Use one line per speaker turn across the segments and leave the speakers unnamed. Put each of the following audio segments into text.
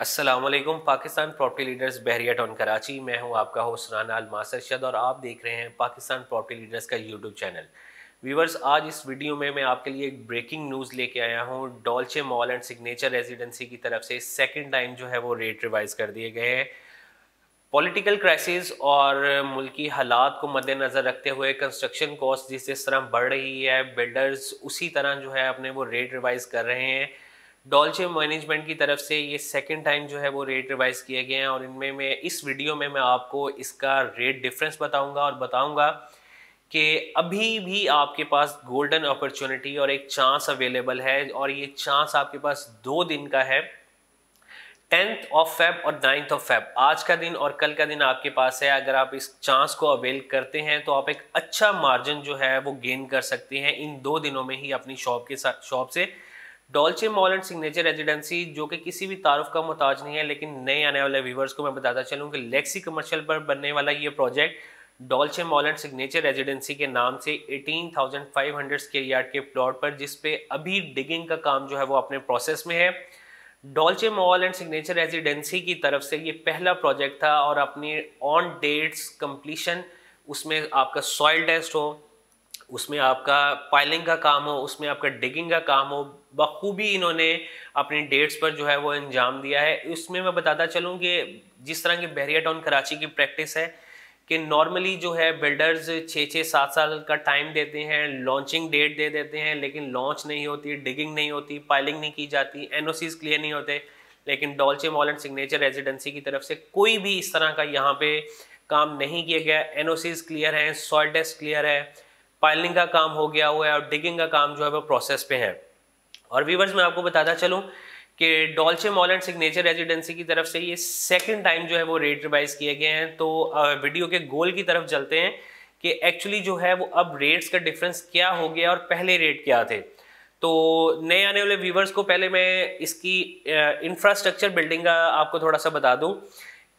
Aslam Pakistan property leaders Bahria town Karachi. मैं हूँ आपका होस्ट राना अलमास अरशद और आप देख रहे हैं पाकिस्तान प्रॉपर्टी लीडर्स का यूट्यूब चैनल व्यूवर्स आज इस वीडियो में मैं आपके लिए एक ब्रेकिंग न्यूज़ लेके आया हूँ। Dolce mall and signature residency की तरफ़ से सेकेंड टाइम जो है वो रेट रिवाइज कर दिए गए हैं। पॉलिटिकल क्राइसिस और मुल्की हालात को मद्देनज़र रखते हुए कंस्ट्रक्शन कॉस्ट जिस जिस तरह बढ़ रही है बिल्डर्स उसी तरह जो है अपने वो रेट रिवाइज कर रहे हैं। डॉल्चे मैनेजमेंट की तरफ़ से ये सेकेंड टाइम जो है वो रेट रिवाइज किए गए हैं और इनमें मैं, इस वीडियो में मैं आपको इसका रेट डिफरेंस बताऊँगा और बताऊँगा कि अभी भी आपके पास गोल्डन अपॉर्चुनिटी और एक चांस अवेलेबल है और ये चांस आपके पास दो दिन का है। टेंथ ऑफ़ फेब और नाइन्थ ऑफ़ फेब आज का दिन और कल का दिन आपके पास है। अगर आप इस चांस को अवेल करते हैं तो आप एक अच्छा मार्जिन जो है वो गेन कर सकते हैं। इन दो दिनों में ही अपनी शॉप के साथ शॉप से Dolce mall and signature residency जो कि किसी भी तारुफ का मोहताज नहीं है लेकिन नए आने वाले व्यूवर्स को मैं बताता चलूँ कि लेक्सी कमर्शियल पर बनने वाला ये project Dolce mall and signature residency के नाम से 18,500 स्क्र यार्ड के प्लॉट पर जिस पे अभी डिगिंग का काम जो है वो अपने प्रोसेस में है। Dolce mall and signature residency की तरफ़ से ये पहला प्रोजेक्ट था और अपनी ऑन डेट्स कंप्लीशन उसमें आपका सॉइल टेस्ट हो उसमें आपका पाइलिंग का काम हो, उसमें आपका डिगिंग का काम हो, बखूबी इन्होंने अपनी डेट्स पर जो है वो अंजाम दिया है। उसमें मैं बताता चलूँ कि जिस तरह की बहरिया टाउन कराची की प्रैक्टिस है कि नॉर्मली जो है बिल्डर्स छः छः सात साल का टाइम देते हैं लॉन्चिंग डेट दे देते हैं, लेकिन लॉन्च नहीं होती डिगिंग नहीं होती पाइलिंग नहीं की जाती एन क्लियर नहीं होते, लेकिन Dolce mall and signature residency की तरफ़ से कोई भी इस तरह का यहाँ पे काम नहीं किया गया। एन क्लियर है सॉइल टेस्ट क्लियर है पाइलिंग का काम हो गया हुआ है और डिगिंग का काम जो है वो प्रोसेस पे है। और व्यूवर्स मैं आपको बताता चलूँ कि Dolce mall and signature residency की तरफ़ से ये सेकंड टाइम जो है वो रेट रिवाइज किए गए हैं। तो वीडियो के गोल की तरफ़ चलते हैं कि एक्चुअली जो है वो अब रेट्स का डिफरेंस क्या हो गया और पहले रेट क्या थे। तो नए आने वाले व्यूवर्स को पहले मैं इसकी इंफ्रास्ट्रक्चर बिल्डिंग का आपको थोड़ा सा बता दूँ।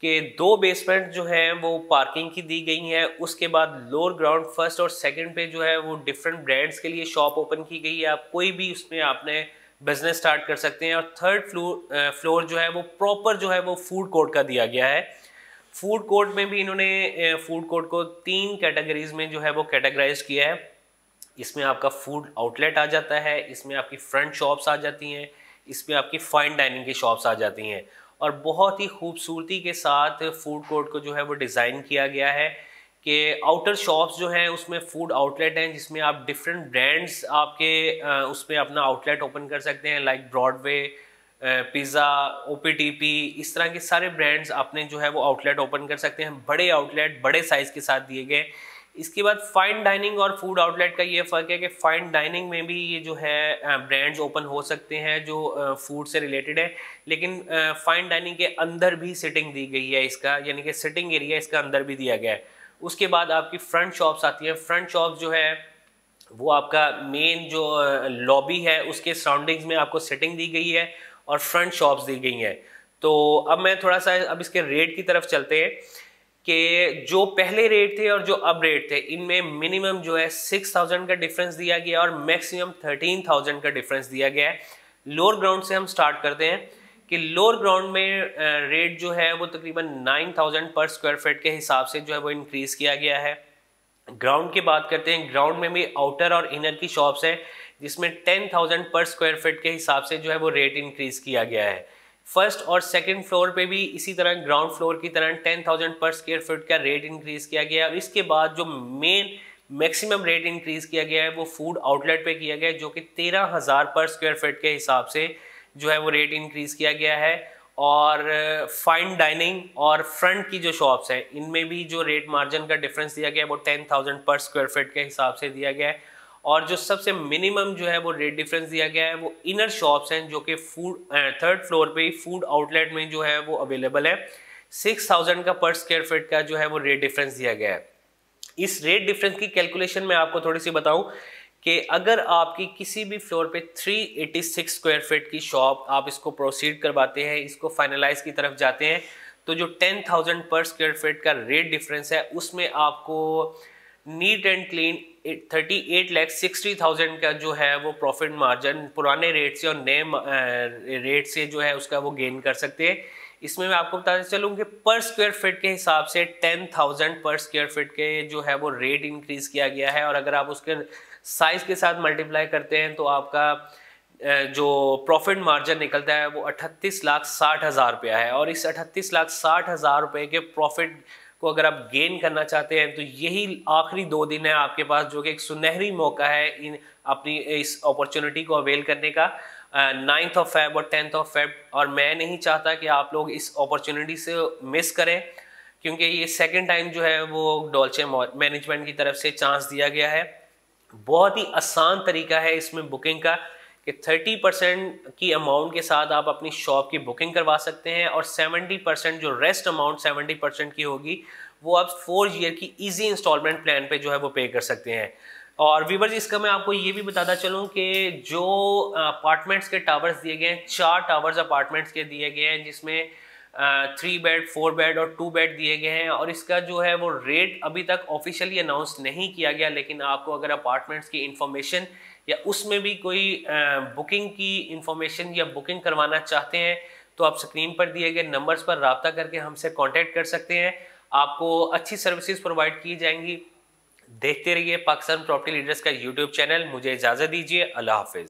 कि दो बेसमेंट जो है, वो पार्किंग की दी गई है। उसके बाद लोअर ग्राउंड फ़र्स्ट और सेकंड पे जो है, वो डिफरेंट ब्रांड्स के लिए शॉप ओपन की गई है। आप कोई भी उसमें आपने बिज़नेस स्टार्ट कर सकते हैं। और थर्ड फ्लोर फ्लोर जो है, वो प्रॉपर जो है, वो फ़ूड कोर्ट का दिया गया है। फ़ूड कोर्ट में भी इन्होंने फ़ूड कोर्ट को तीन कैटेगरीज में जो है, वो कैटेगराइज किया है। इसमें आपका फ़ूड आउटलेट आ जाता है, इसमें आपकी फ्रंट शॉप्स आ जाती हैं, इसमें आपकी फाइन डाइनिंग की शॉप्स आ जाती हैं। और बहुत ही खूबसूरती के साथ फ़ूड कोर्ट को जो है वो डिज़ाइन किया गया है कि आउटर शॉप्स जो हैं, उसमें फ़ूड आउटलेट हैं, जिसमें आप डिफरेंट ब्रांड्स आपके उसमें अपना आउटलेट ओपन कर सकते हैं लाइक ब्रॉडवे पिज़्ज़ा ओ इस तरह के सारे ब्रांड्स अपने जो है वो आउटलेट ओपन कर सकते हैं। बड़े आउटलेट बड़े साइज़ के साथ दिए गए। इसके बाद फाइन डाइनिंग और फ़ूड आउटलेट का ये फ़र्क है कि फाइन डाइनिंग में भी ये जो है ब्रांड्स ओपन हो सकते हैं जो फ़ूड से रिलेटेड है, लेकिन फाइन डाइनिंग के अंदर भी सिटिंग दी गई है इसका, यानी कि सिटिंग एरिया इसका अंदर भी दिया गया है। उसके बाद आपकी फ्रंट शॉप्स आती हैं। फ्रंट शॉप्स जो है, वो आपका मेन जो लॉबी है, उसके सराउंडिंग्स में आपको सिटिंग दी गई है और फ्रंट शॉप्स दी गई हैं। तो अब मैं थोड़ा सा अब इसके रेट की तरफ़ चलते हैं। कि जो पहले रेट थे और जो अब रेट थे, इनमें मिनिमम जो है सिक्स थाउज़ेंड का डिफरेंस दिया गया और मैक्सिमम थर्टीन थाउज़ेंड का डिफरेंस दिया गया है। लोअर ग्राउंड से हम स्टार्ट करते हैं कि लोअर ग्राउंड में रेट जो है वो तकरीबन nine thousand per square feet के हिसाब से जो है वो इंक्रीज़ किया गया है। ग्राउंड की बात करते हैं ग्राउंड में भी आउटर और इनर की शॉप्स हैं, जिसमें ten thousand per square feet के हिसाब से जो है वो रेट इंक्रीज़ किया गया है। फ़र्स्ट और सेकंड फ्लोर पे भी इसी तरह ग्राउंड फ्लोर की तरह ten thousand per square feet का रेट इंक्रीज किया गया और इसके बाद जो मेन मैक्सिमम रेट इंक्रीज किया गया है, वो फ़ूड आउटलेट पे किया गया है, जो कि तेरह हज़ार पर स्क्वेयर फीट के हिसाब से जो है वो रेट इंक्रीज किया गया है। और फाइन डाइनिंग और फ्रंट की जो शॉप्स हैं, इनमें भी जो रेट मार्जिन का डिफरेंस दिया गया है, वो ten thousand per square feet के हिसाब से दिया गया है। और जो सबसे मिनिमम जो है वो रेट डिफरेंस दिया गया है वो इनर शॉप्स हैं जो कि फ़ूड थर्ड फ्लोर पे ही फ़ूड आउटलेट में जो है वो अवेलेबल है। सिक्स थाउज़ेंड का पर स्क्वेयर फीट का जो है वो रेट डिफरेंस दिया गया है। इस रेट डिफरेंस की कैलकुलेशन में आपको थोड़ी सी बताऊँ कि अगर आपकी किसी भी फ्लोर पे 386 स्क्वायर फीट की शॉप आप इसको प्रोसीड करवाते हैं इसको फाइनलाइज की तरफ़ जाते हैं तो जो 10,000 पर स्क्वायर फीट का रेट डिफरेंस है उसमें आपको neat and clean thirty eight lakh sixty thousand का जो है वो प्रॉफिट मार्जिन पुराने रेट से और नए रेट से जो है उसका वो गेन कर सकते हैं। इसमें मैं आपको बताते चलूँ कि पर स्क्वायर फिट के हिसाब से ten thousand per square feet के जो है वो रेट इंक्रीज किया गया है। और अगर आप उसके साइज़ के साथ मल्टीप्लाई करते हैं तो आपका जो प्रॉफिट मार्जिन निकलता है वो अठतीस लाख साठ हज़ार रुपया है। और इस अठतीस लाख साठ हज़ार रुपये के प्रॉफिट को अगर आप गेन करना चाहते हैं तो यही आखिरी दो दिन है आपके पास, जो कि एक सुनहरी मौका है इन अपनी इस अपॉर्चुनिटी को अवेल करने का। नाइन्थ ऑफ़ फेब और टेंथ ऑफ़ फेब और मैं नहीं चाहता कि आप लोग इस अपॉर्चुनिटी से मिस करें, क्योंकि ये सेकेंड टाइम जो है वो डॉल्चे मैनेजमेंट की तरफ़ से चांस दिया गया है। बहुत ही आसान तरीका है इसमें बुकिंग का। कि 30 परसेंट की अमाउंट के साथ आप अपनी शॉप की बुकिंग करवा सकते हैं और 70 परसेंट जो रेस्ट अमाउंट 70 परसेंट की होगी, वो आप फोर ईयर की इजी इंस्टॉलमेंट प्लान पे जो है वो पे कर सकते हैं। और वीवर्स इसका मैं आपको ये भी बताता चलूँ कि जो अपार्टमेंट्स के टावर्स दिए गए हैं, चार टावर्स अपार्टमेंट्स के दिए गए हैं, जिसमें थ्री बेड फोर बेड और टू बेड दिए गए हैं और इसका जो है वो रेट अभी तक ऑफिशियली अनाउंस नहीं किया गया, लेकिन आपको अगर अपार्टमेंट्स की इंफॉर्मेशन या उसमें भी कोई बुकिंग की इंफॉर्मेशन या बुकिंग करवाना चाहते हैं तो आप स्क्रीन पर दिए गए नंबर्स पर रबता करके हमसे कांटेक्ट कर सकते हैं। आपको अच्छी सर्विसेज़ प्रोवाइड की जाएँगी। देखते रहिए पाकिस्तान प्रॉपर्टी लीडर्स का यूट्यूब चैनल मुझे इजाज़त दीजिए। अल्लाह हाफिज़।